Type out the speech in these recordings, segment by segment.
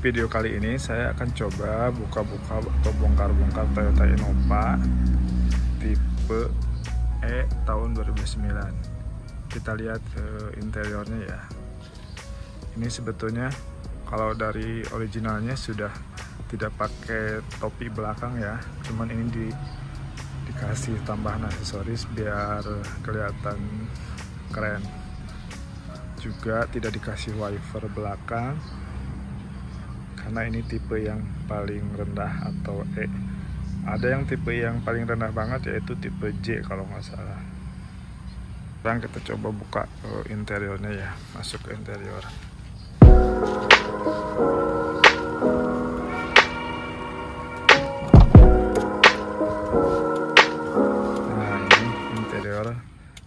video kali ini saya akan coba buka-buka atau bongkar-bongkar Toyota Innova tipe E tahun 2009 kita lihat uh, interiornya ya. Ini sebetulnya kalau dari originalnya sudah tidak pakai topi belakang ya. Cuman ini di dikasih tambahan aksesoris biar kelihatan keren. Juga tidak dikasih wiper belakang karena ini tipe yang paling rendah atau E. Ada yang tipe yang paling rendah banget yaitu tipe J kalau nggak salah. Sekarang kita coba buka uh, interiornya ya. Masuk ke interior. Nah ini interior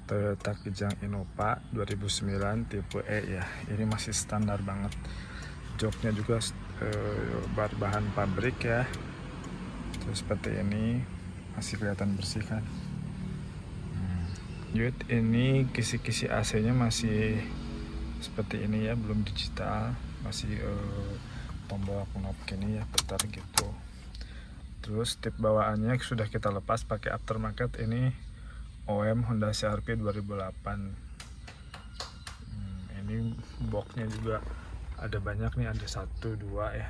Toyota Kijang Innova 2009 tipe E ya. Ini masih standar banget. Joknya juga uh, bahan pabrik ya. Terus seperti ini masih kelihatan bersih kan? Yud ini kisi-kisi AC nya masih seperti ini ya belum digital. Masih uh, tombol knob gini ya putar gitu. Terus tip bawaannya sudah kita lepas pakai aftermarket ini OM Honda CRV 2008 hmm, ini boxnya juga ada banyak nih ada satu dua ya.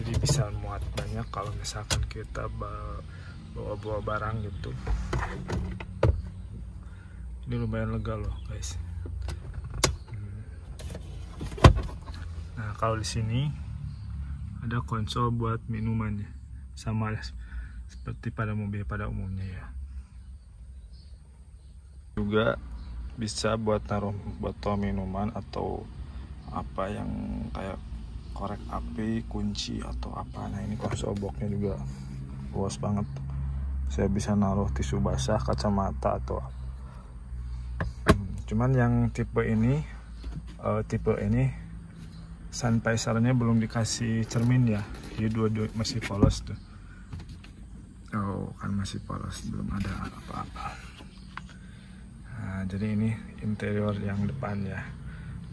Jadi bisa muat banyak kalau misalkan kita bawa-bawa barang gitu. Ini lumayan lega loh guys. Hmm. nah kalau di sini ada konsol buat minumannya. Sama seperti pada mobil pada umumnya ya. Juga bisa buat naruh botol minuman atau apa yang kayak korek api kunci atau apa. Nah ini konsol boxnya juga luas banget. Saya bisa naruh tisu basah kacamata atau apa. Hmm, cuman yang tipe ini uh, tipe ini sun visor-nya belum dikasih cermin ya. Jadi dua-dua masih polos tuh. Oh kan masih polos belum ada apa-apa. Nah, jadi ini interior yang depan ya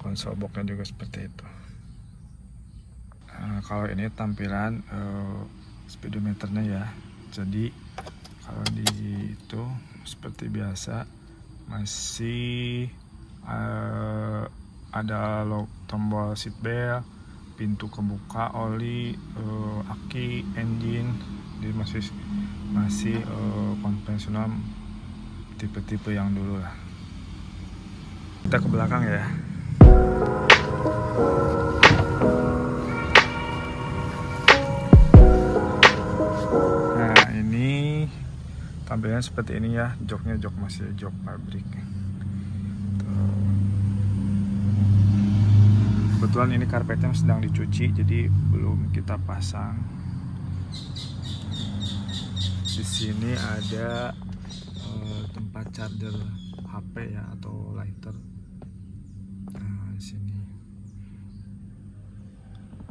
konsol boxnya juga seperti itu. Nah, kalau ini tampilan uh, speedometernya ya. Jadi kalau di itu seperti biasa masih uh, ada tombol seatbelt pintu kebuka oli uh, aki engine jadi masih masih uh, konvensional tipe-tipe yang dulu lah. Kita ke belakang ya nah ini tampilannya seperti ini ya. Joknya jok masih jok pabrik. Kebetulan ini karpetnya sedang dicuci jadi belum kita pasang. Di sini ada uh, tempat charger HP ya atau lighter sini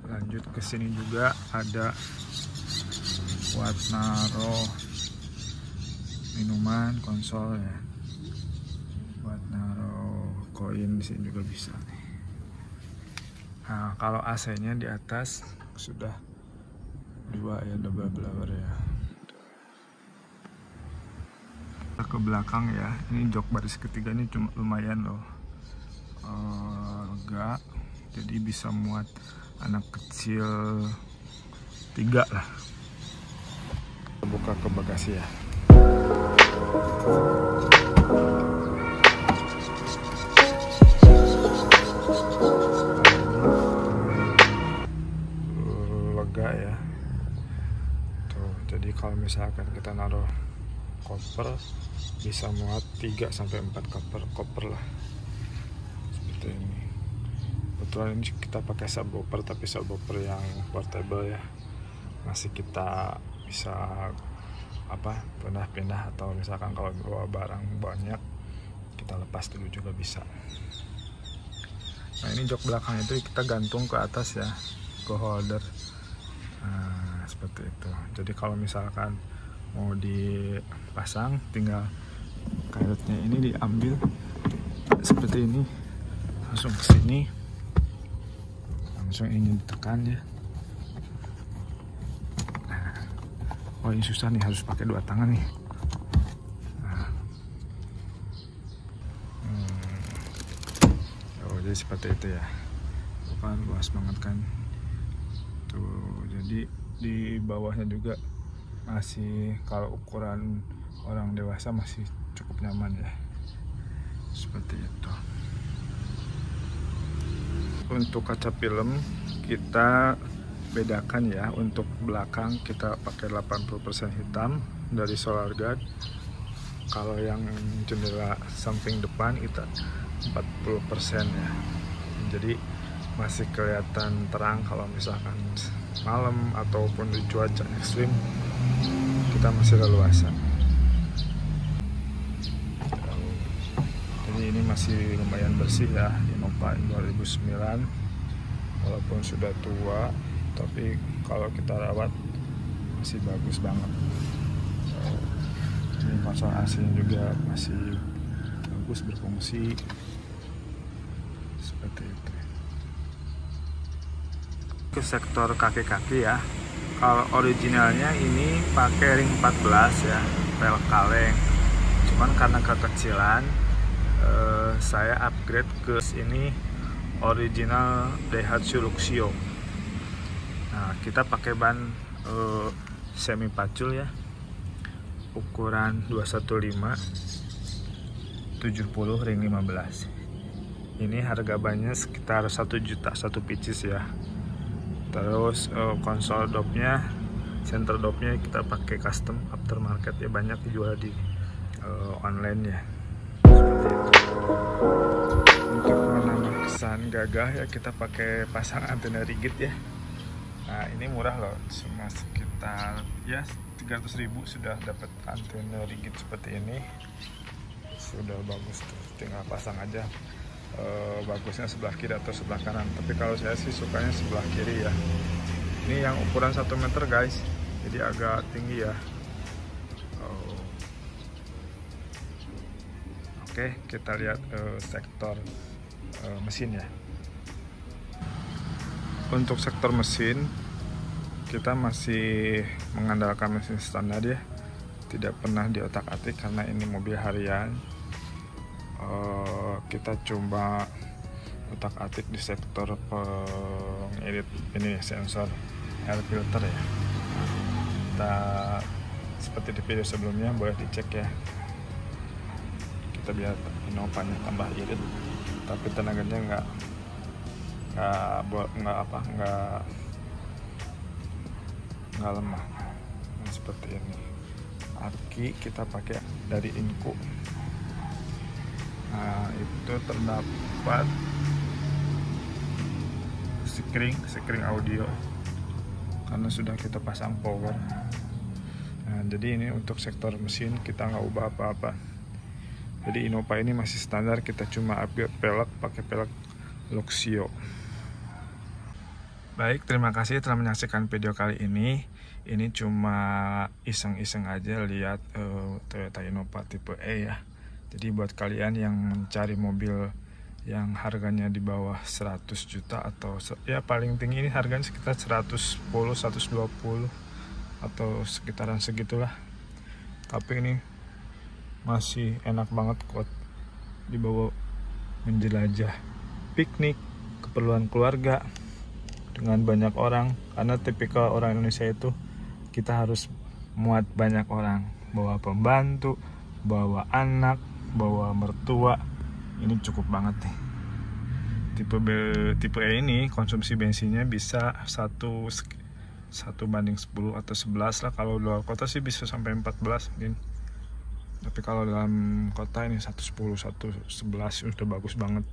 lanjut ke sini juga ada buat naruh minuman konsol ya buat naruh koin di sini juga bisa nih Nah, kalau AC-nya di atas sudah dua ya double blower ya. Ke belakang ya. Ini jok baris ketiga ini cuma lumayan loh. Uh, lega. Jadi bisa muat anak kecil tiga lah. Buka ke bagasi ya. kalau misalkan kita naruh koper bisa muat 3 sampai 4 koper koper lah seperti ini kebetulan ini kita pakai subwoofer tapi subwoofer yang portable ya. Masih kita bisa apa pindah-pindah atau misalkan kalau bawa barang banyak kita lepas dulu juga bisa. Nah ini jok belakang itu kita gantung ke atas ya ke holder. Nah seperti itu. Jadi kalau misalkan mau dipasang tinggal karetnya ini diambil seperti ini langsung ke sini langsung ingin ditekan ya. Nah, oh ini susah nih harus pakai dua tangan nih. Nah. hmm. oh jadi seperti itu ya. Bukan luas banget kan. Tuh jadi di bawahnya juga masih kalau ukuran orang dewasa masih cukup nyaman ya. Seperti itu untuk kaca film kita bedakan ya. Untuk belakang kita pakai 80% hitam dari solar guard. Kalau yang jendela samping depan kita 40% ya. Jadi masih kelihatan terang kalau misalkan malam ataupun di cuaca ekstrim kita masih leluasa. Jadi ini masih lumayan bersih ya Innova 2009 walaupun sudah tua tapi kalau kita rawat masih bagus banget. Ini konsol AC juga masih bagus berfungsi. Seperti itu. Ke sektor kaki-kaki ya. Kalau originalnya ini pakai ring 14 ya pel kaleng. Cuman karena kekecilan uh, saya upgrade ke ini original Daihatsu Luxio. Nah kita pakai ban uh, semi pacul ya. Ukuran 215 70 ring 15 ini harga bannya sekitar 1 juta satu pieces ya. Terus uh, konsol dopnya center dopnya kita pakai custom aftermarket ya. Banyak dijual di uh, online ya untuk menambah kesan gagah ya kita pakai pasang antena rigid ya. Nah ini murah loh cuma sekitar ya 300.000 sudah dapat antena rigid seperti ini. Sudah bagus tuh tinggal pasang aja. E, bagusnya sebelah kiri atau sebelah kanan. Tapi kalau saya sih sukanya sebelah kiri ya. Ini yang ukuran 1 meter guys. Jadi agak tinggi ya Oke, kita lihat uh, sektor uh, mesin ya. Untuk sektor mesin, kita masih mengandalkan mesin standar ya. Tidak pernah diotak-atik karena ini mobil harian. Uh, kita coba otak-atik di sektor pengedit ini sensor air filter ya. Kita seperti di video sebelumnya boleh dicek ya kita biar Innovanya tambah irit tapi tenaganya nggak nggak nggak apa nggak nggak lemah. Nah, seperti ini. Aki kita pakai dari Inku. Nah itu terdapat screen screen audio. Karena sudah kita pasang power. Nah jadi ini untuk sektor mesin kita nggak ubah apa-apa jadi Innova ini masih standar kita cuma upgrade pelek pakai pelek Luxio. Baik terima kasih telah menyaksikan video kali ini. Ini cuma iseng-iseng aja lihat uh, Toyota Innova tipe E ya. Jadi buat kalian yang mencari mobil yang harganya di bawah 100 juta atau ya paling tinggi ini harganya sekitar 110 120 atau sekitaran segitulah. Tapi ini masih enak banget kok dibawa menjelajah piknik keperluan keluarga dengan banyak orang. Karena tipikal orang Indonesia itu kita harus muat banyak orang. Bawa pembantu bawa anak bawa mertua. Ini cukup banget nih. Tipe B, tipe E ini konsumsi bensinnya bisa satu satu banding 10 atau 11 lah. Kalau luar kota sih bisa sampai 14 mungkin tapi kalau dalam kota ini 110 111 sudah bagus banget.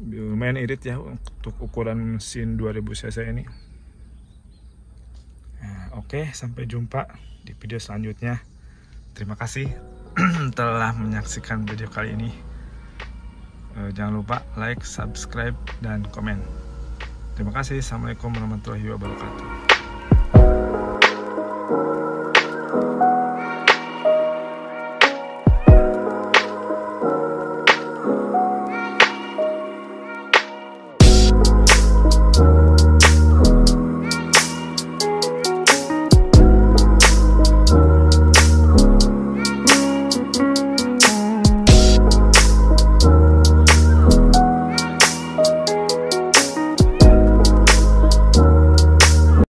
Lumayan irit ya untuk ukuran mesin 2000 cc ini. Nah, oke okay, sampai jumpa di video selanjutnya. Terima kasih telah menyaksikan video kali ini. Uh, jangan lupa like subscribe dan komen. Terima kasih. Assalamualaikum warahmatullahi wabarakatuh